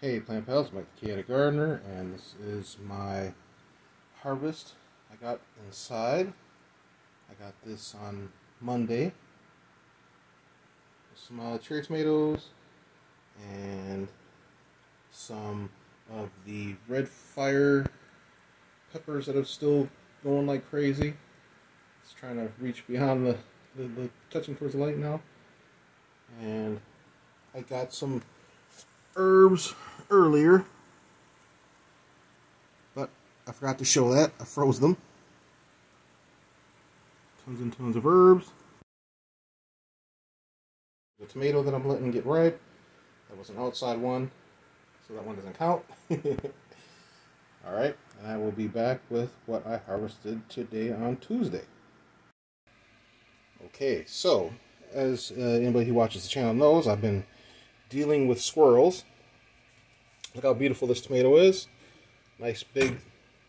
Hey plant pals, Mike the Chaotic Gardener, and this is my harvest I got inside. I got this on Monday. Some uh, cherry tomatoes and some of the red fire peppers that are still going like crazy. It's trying to reach beyond the, the, the touching towards the light now. And I got some herbs earlier, but I forgot to show that. I froze them. Tons and tons of herbs. The tomato that I'm letting get ripe, that was an outside one, so that one doesn't count. Alright, and I will be back with what I harvested today on Tuesday. Okay, so, as uh, anybody who watches the channel knows, I've been dealing with squirrels. Look how beautiful this tomato is. Nice big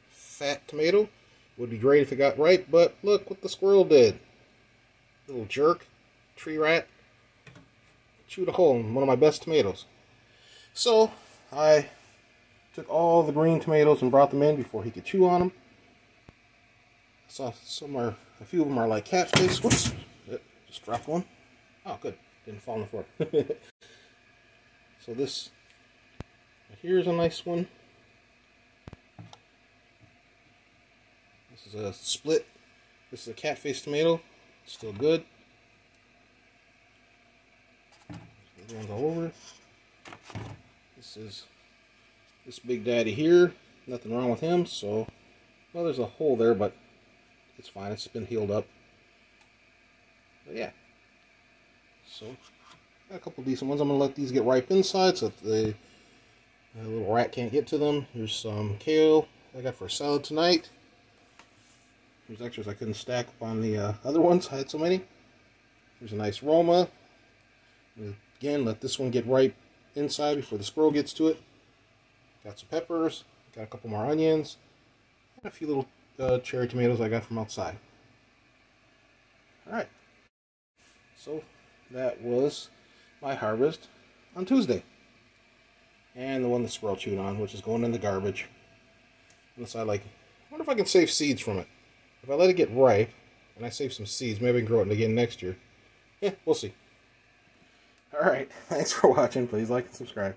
fat tomato. Would be great if it got ripe, but look what the squirrel did. Little jerk, tree rat, chewed a hole in one of my best tomatoes. So I took all the green tomatoes and brought them in before he could chew on them. I saw some are, a few of them are like cat face. Whoops, uh, just dropped one. Oh, good, didn't fall on the floor. So this, here's a nice one. This is a split. This is a cat face tomato. still good. The ones all over. This is this big daddy here. Nothing wrong with him. So, well, there's a hole there, but it's fine. It's been healed up. But yeah. So, Got a couple decent ones. I'm to let these get ripe inside so that the, the little rat can't get to them. Here's some kale I got for a salad tonight. There's extras I couldn't stack up on the uh, other ones. I had so many. There's a nice Roma. Again, let this one get ripe inside before the squirrel gets to it. Got some peppers. Got a couple more onions. And a few little uh, cherry tomatoes I got from outside. Alright. So, that was my harvest on Tuesday. And the one the squirrel chewed on, which is going in the garbage. Unless I like, I wonder if I can save seeds from it. If I let it get ripe, and I save some seeds, maybe I can grow it again next year. Yeah, we'll see. Alright, thanks for watching. Please like and subscribe.